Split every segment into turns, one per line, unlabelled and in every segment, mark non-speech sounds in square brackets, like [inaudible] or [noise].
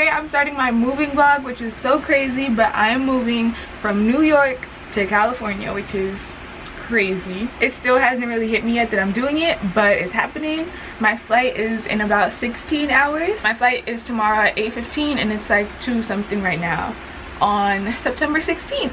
today i'm starting my moving vlog which is so crazy but i am moving from new york to california which is crazy. It still hasn't really hit me yet that i'm doing it but it's happening. My flight is in about 16 hours. My flight is tomorrow at 8:15, and it's like 2 something right now on september 16th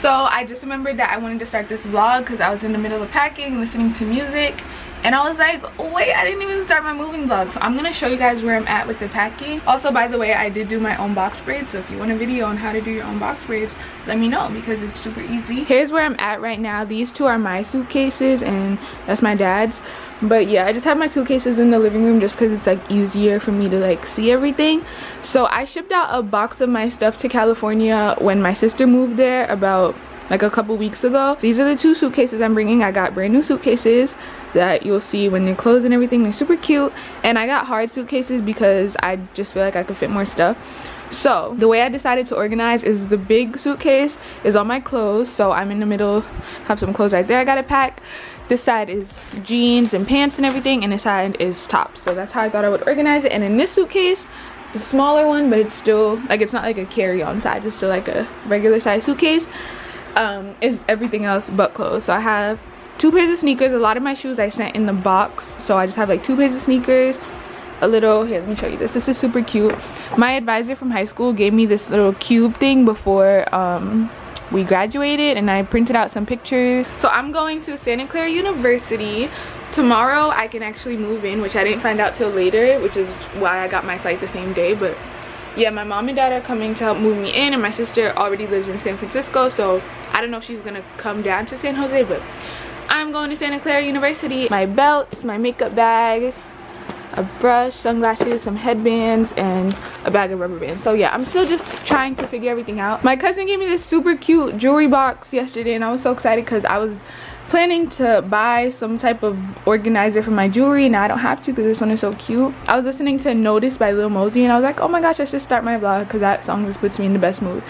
so i just remembered that i wanted to start this vlog because i was in the middle of packing listening to music and i was like wait i didn't even start my moving vlog so i'm gonna show you guys where i'm at with the packing. Also by the way i did do my own box braids. So if you want a video on how to do your own box braids let me know because it's super easy. Here's where i'm at right now. These two are my suitcases and that's my dad's. But yeah i just have my suitcases in the living room just because it's like easier for me to like see everything. So i shipped out a box of my stuff to california when my sister moved there about like a couple weeks ago these are the two suitcases i'm bringing. I got brand new suitcases that you'll see when they're closed and everything they're super cute. And i got hard suitcases because i just feel like i could fit more stuff. So the way i decided to organize is the big suitcase is all my clothes. So i'm in the middle have some clothes right there i gotta pack. This side is jeans and pants and everything and this side is tops. So that's how i thought i would organize it. And in this suitcase the smaller one but it's still like it's not like a carry-on size. It's still like a regular size suitcase um, is everything else but clothes. So I have two pairs of sneakers. A lot of my shoes I sent in the box. So I just have like two pairs of sneakers. A little, here, let me show you this. This is super cute. My advisor from high school gave me this little cube thing before um, we graduated and I printed out some pictures. So I'm going to Santa Clara University. Tomorrow I can actually move in, which I didn't find out till later, which is why I got my flight the same day. But yeah, my mom and dad are coming to help move me in and my sister already lives in San Francisco. So I don't know if she's gonna come down to San Jose, but I'm going to Santa Clara University. My belts, my makeup bag, a brush, sunglasses, some headbands, and a bag of rubber bands. So yeah, I'm still just trying to figure everything out. My cousin gave me this super cute jewelry box yesterday and I was so excited because I was planning to buy some type of organizer for my jewelry and I don't have to because this one is so cute. I was listening to Notice by Lil Mosey and I was like, oh my gosh, I should start my vlog because that song just puts me in the best mood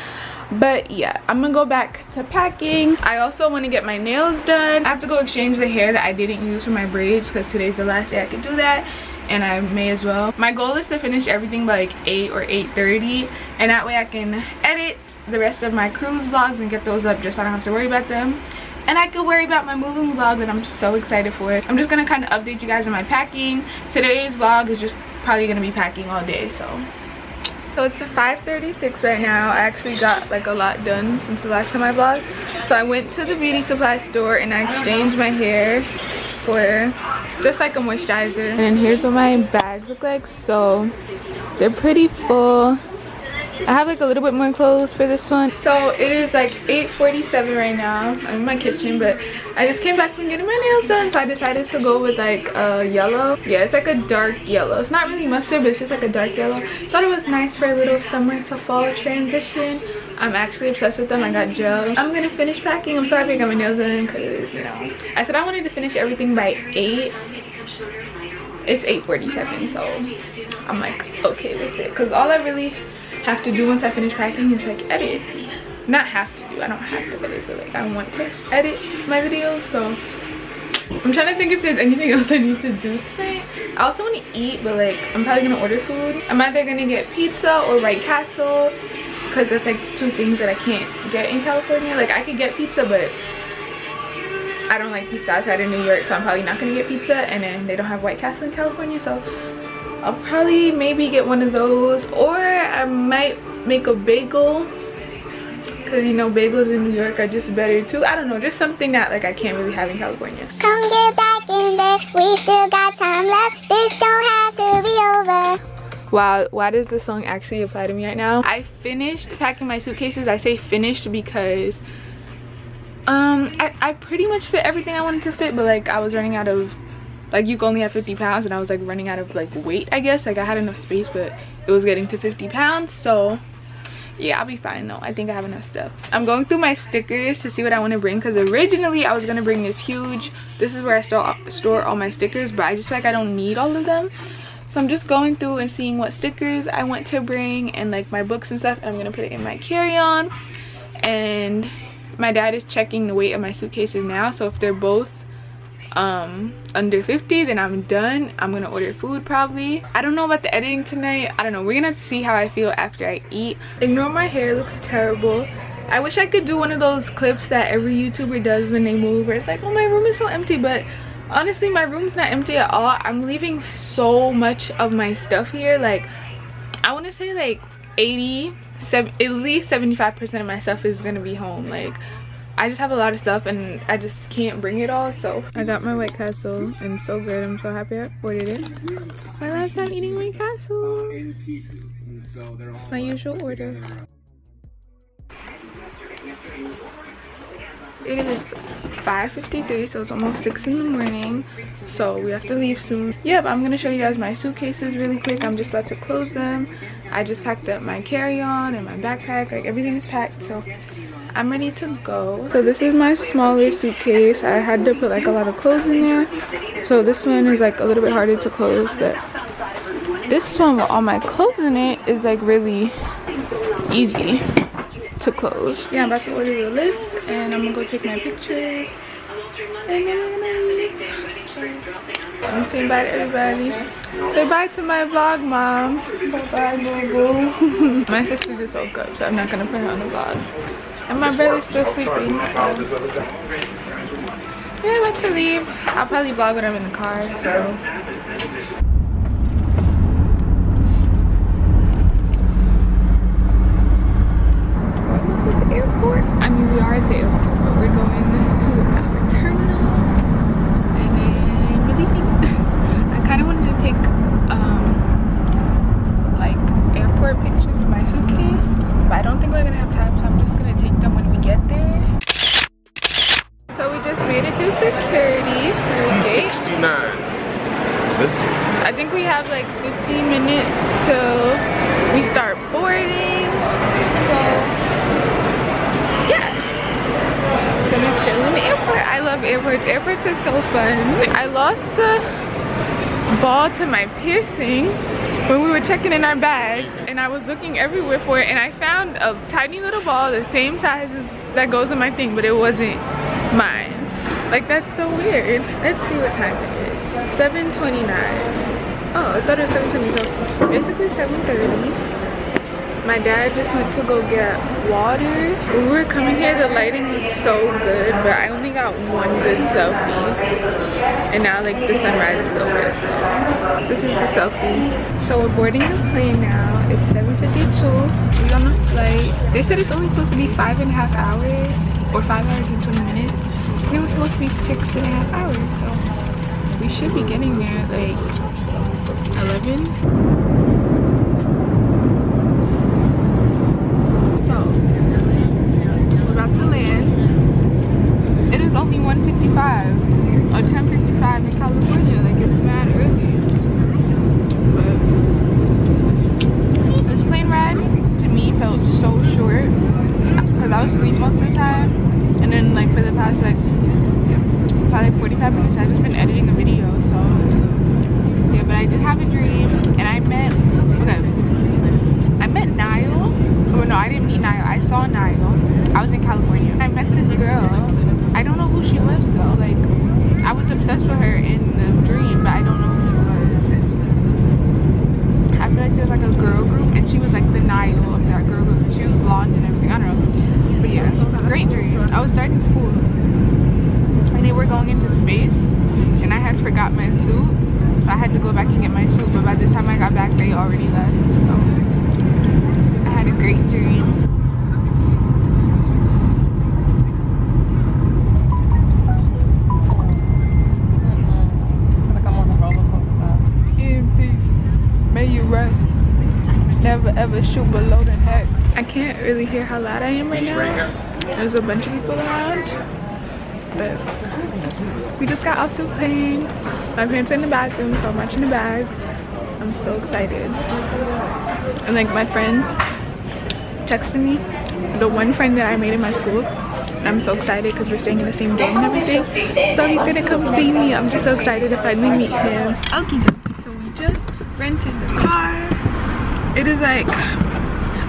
but yeah i'm gonna go back to packing. I also want to get my nails done. I have to go exchange the hair that i didn't use for my braids because today's the last day i can do that and i may as well. My goal is to finish everything by like 8 or 8:30, and that way i can edit the rest of my cruise vlogs and get those up just so i don't have to worry about them. And I can worry about my moving vlog that I'm so excited for. It. I'm just gonna kind of update you guys on my packing. Today's vlog is just probably gonna be packing all day, so so it's 5.36 right now. I actually got like a lot done since the last time I vlogged. So I went to the beauty supply store and I exchanged my hair for just like a moisturizer. And here's what my bags look like. So they're pretty full. I have like a little bit more clothes for this one. So it is like 8.47 right now. I'm in my kitchen, but I just came back from getting my nails done. So I decided to go with like a yellow. Yeah, it's like a dark yellow. It's not really mustard, but it's just like a dark yellow. Thought it was nice for a little summer to fall transition. I'm actually obsessed with them. I got gel. I'm gonna finish packing. I'm sorry I got my nails done because, you know, I said I wanted to finish everything by 8 it's 8:47, so i'm like okay with it because all i really have to do once I finish packing is like edit. Not have to do, I don't have to edit, but like I want to edit my videos. So I'm trying to think if there's anything [laughs] else I need to do tonight. I also want to eat, but like I'm probably gonna order food. I'm either gonna get pizza or White Castle because that's like two things that I can't get in California. Like I could get pizza, but I don't like pizza outside of New York, so I'm probably not gonna get pizza. And then they don't have White Castle in California, so I'll probably maybe get one of those or I might make a bagel because you know bagels in New York are just better too. I don't know, just something that like I can't really have in California. Come get back in bed, we still got time left. This don't have to be over. Wow, why does this song actually apply to me right now? I finished packing my suitcases. I say finished because um I, I pretty much fit everything I wanted to fit, but like I was running out of like you only have 50 pounds and i was like running out of like weight i guess. Like i had enough space but it was getting to 50 pounds so yeah i'll be fine though. I think i have enough stuff. I'm going through my stickers to see what i want to bring because originally i was gonna bring this huge this is where i store store all my stickers but i just like i don't need all of them. So i'm just going through and seeing what stickers i want to bring and like my books and stuff i'm gonna put it in my carry-on. And my dad is checking the weight of my suitcases now so if they're both um under 50 then i'm done. I'm gonna order food probably. I don't know about the editing tonight. I don't know. We're gonna see how i feel after i eat. Ignore my hair. Looks terrible. I wish i could do one of those clips that every youtuber does when they move where it's like oh my room is so empty but honestly my room's not empty at all. I'm leaving so much of my stuff here. Like i want to say like 80 seven, at least 75 percent of my stuff is gonna be home. Like I just have a lot of stuff and I just can't bring it all so. I got my White Castle. And so good. I'm so happy I ordered it my last time eating White Castle. It's my usual order. It is 5.53 so it's almost 6 in the morning. So we have to leave soon. Yeah but i'm gonna show you guys my suitcases really quick. I'm just about to close them. I just packed up my carry-on and my backpack. Like everything is packed so i'm ready to go so this is my smaller suitcase i had to put like a lot of clothes in there so this one is like a little bit harder to close but this one with all my clothes in it is like really easy to close. Yeah, I'm about to order the Lyft and I'm gonna go take my pictures. And then we're gonna leave. I'm saying bye to everybody. Say bye to my vlog, mom. Bye-bye, boo-boo. [laughs] my sister just woke up, so I'm not gonna put her on the vlog. And my brother's still sleeping, so. Yeah, I'm about to leave. I'll probably vlog when I'm in the car, so. airport. I mean, we are at the airport, but we're going to our terminal. And then we're leaving. I kind of wanted to take, um, like, airport pictures of my suitcase. But I don't think we're going to have time, so I'm just going to take them when we get there. So we just made it through security.
C69. This
I think we have like 15 minutes till we start boarding. So gonna chill in the airport. I love airports. Airports are so fun. I lost the ball to my piercing when we were checking in our bags and I was looking everywhere for it and I found a tiny little ball the same size as that goes in my thing but it wasn't mine. Like that's so weird. Let's see what time it is. 7.29. Oh, I thought it was 7.20 so basically 7.30 my dad just went to go get water. When we were coming here the lighting was so good but i only got one good selfie. And now like the sunrise is over so. This is the selfie. So we're boarding the plane now. It's 7:52. we're on a flight. They said it's only supposed to be five and a half hours or five hours and 20 minutes. And it was supposed to be six and a half hours so we should be getting there at like 11 only 155 or 1055 in California. Like it's mad early. But this plane ride to me felt so short because I was asleep most of the time. And then like for the past like probably 45 minutes I've just been editing a video. So yeah, but I did have a dream and I met okay. I met Niall. Oh no, I didn't meet Niall. I saw Niall. I was in California. I met this girl I don't know who she was though. Like, I was obsessed with her in the dream, but I don't know who she was. I feel like there's like a girl group, and she was like the Niall of that girl group. She was blonde and everything. I don't know. But yeah, great dream. I was starting school, and they were going into space, and I had forgot my suit, so I had to go back and get my suit. But by the time I got back, they already left. So I had a great dream. Never ever shoot below the neck. I can't really hear how loud I am right now. There's a bunch of people around. But we just got off the plane. My parents are in the bathroom, so I'm watching the bags. I'm so excited. And like my friend texted me, the one friend that I made in my school. I'm so excited because we're staying in the same dorm and everything. So he's gonna come see me. I'm just so excited to finally meet him. Okay, so we just rented the car it is like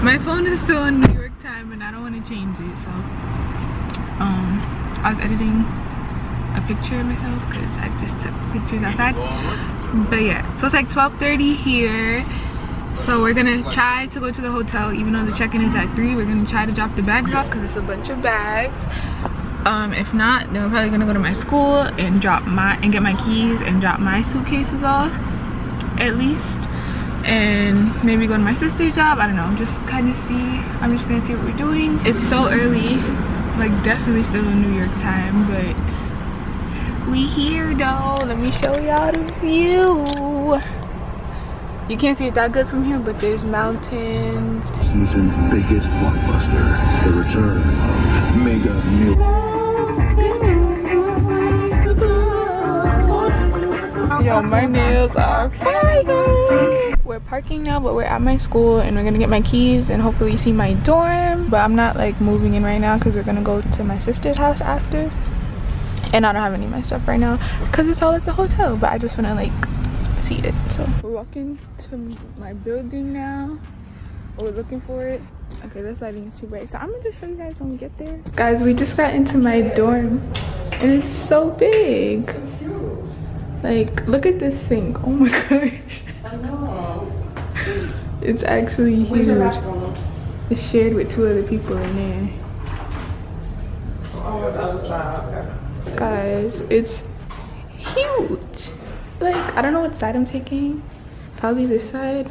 my phone is still in New York time and I don't want to change it so um I was editing a picture of myself because I just took pictures outside. But yeah, so it's like 12.30 here. So we're gonna try to go to the hotel even though the check-in is at 3. We're gonna try to drop the bags off because it's a bunch of bags. Um, if not, then we're probably gonna go to my school and drop my and get my keys and drop my suitcases off at least and maybe go to my sister's job. I don't know. Just kind of see i'm just gonna see what we're doing. It's so early. Like definitely still in new york time but we here though. Let me show y'all the view. You can't see it that good from here but there's mountains.
Season's biggest blockbuster the return of mega Mil-
Yo, my nails are fire. We're parking now, but we're at my school and we're gonna get my keys and hopefully see my dorm. But I'm not like moving in right now because we're gonna go to my sister's house after. And I don't have any of my stuff right now because it's all at the hotel. But I just wanna like see it. So we're walking to my building now. Oh, we're looking for it. Okay, this lighting is too bright. So I'm gonna just show you guys when we get there. Guys, we just got into my dorm and it's so big. Like, look at this sink. Oh my [laughs] gosh. I know. It's actually huge. It's shared with two other people in there. Guys, it's huge. Like, I don't know what side I'm taking. Probably this side.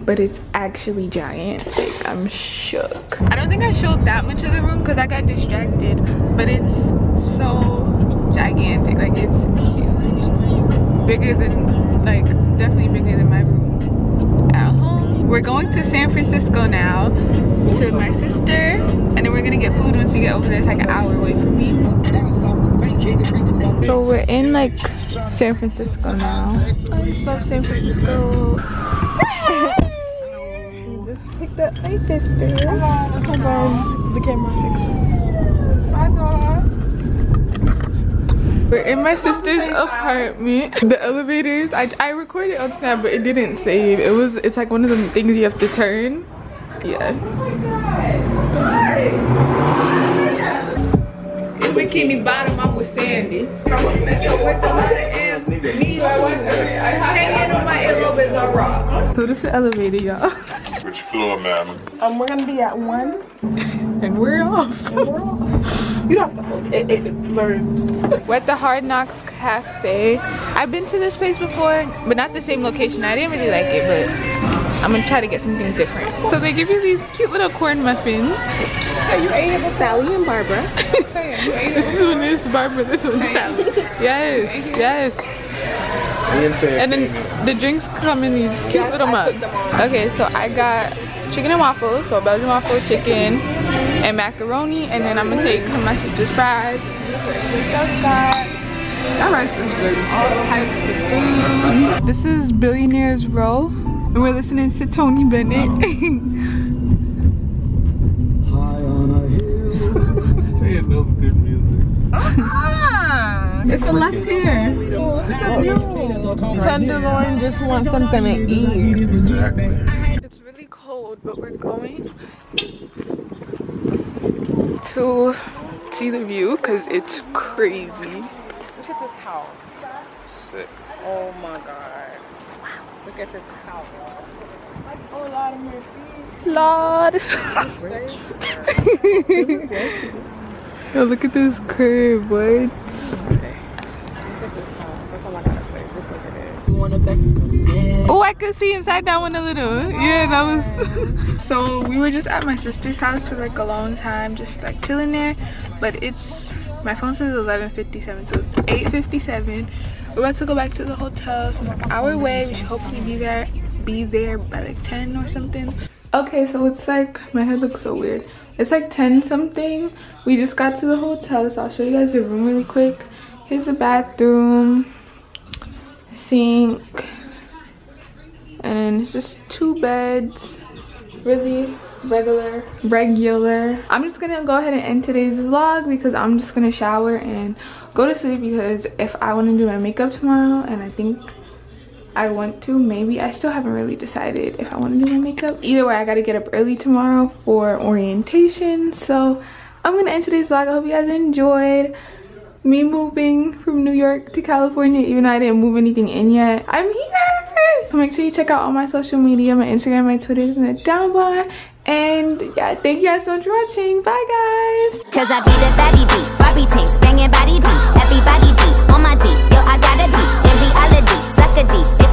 But it's actually giant. Like, I'm shook. I don't think I showed that much of the room because I got distracted. But it's so gigantic. Like it's huge. Bigger than, like definitely bigger than my room at home. We're going to San Francisco now to my sister. And then we're gonna get food once we get over there. It's like an hour away from me. So we're in like San Francisco now. I just love San Francisco. [laughs] just picked up my sister. Hold on, the camera fixes. Bye, dog. We're in my sister's apartment. The elevators, I, I recorded on Snap, but it didn't save. It was, it's like one of the things you have to turn. Yeah. Bikini bottom, I'm with Sandy. Hanging on my elbows are rock. So this is the elevator, y'all.
Which floor, ma'am?
Um, we're gonna be at one.
And we're off.
And we're off. You don't have to hold it. It, it learns.
We're at the Hard Knox Cafe. I've been to this place before, but not the same location. I didn't really like it, but I'm gonna try to get something different. So they give you these cute little corn muffins.
So you ate it with Sally and Barbara. [laughs]
this is one is Barbara, this one's Sally. Yes, yes. And then the drinks come in these cute
Yes,
little mugs.
put them on.
Okay, so I got chicken and waffles, so Belgian waffle chicken and macaroni, and then I'm gonna take my sister's fries. That rice is good. All types of food. This is Billionaires Row, and we're listening to Tony Bennett.
High [laughs] on a hill.
Tay knows good music.
Ah, it's a left here.
Tenderloin just wants something to eat.
Exactly.
It's really cold, but we're going to see the view because it's crazy.
Look at this house.
Sick.
Oh my god. Look at this house.
Oh, Lord of mercy. Lord. [laughs] Yo, look at this crib, what?
Look at this house. That's all I gotta say. Just look at it.
Oh, I could see inside that one a little. Yeah, that was. [laughs] so we were just at my sister's house for like a long time, just like chilling there. But it's my phone says 11:57, so it's 8:57. We're about to go back to the hotel. So it's like an hour away. We should hopefully be there, be there by like 10 or something. Okay, so it's like my head looks so weird. It's like 10 something. We just got to the hotel, so I'll show you guys the room really quick. Here's the bathroom, sink, and it's just two beds really regular regular. I'm just gonna go ahead and end today's vlog because i'm just gonna shower and go to sleep because if i want to do my makeup tomorrow and i think i want to maybe i still haven't really decided if i want to do my makeup. Either way i gotta get up early tomorrow for orientation. So i'm gonna end today's vlog. I hope you guys enjoyed me moving from New York to California, even though I didn't move anything in yet. I'm here! So make sure you check out all my social media, my Instagram, my Twitter is in the down bar. And yeah, thank you guys so much for watching. Bye guys.
Cause I be the baddie beat, Barbie team, banging body beat, everybody beat, on my D, yo I gotta be, in reality.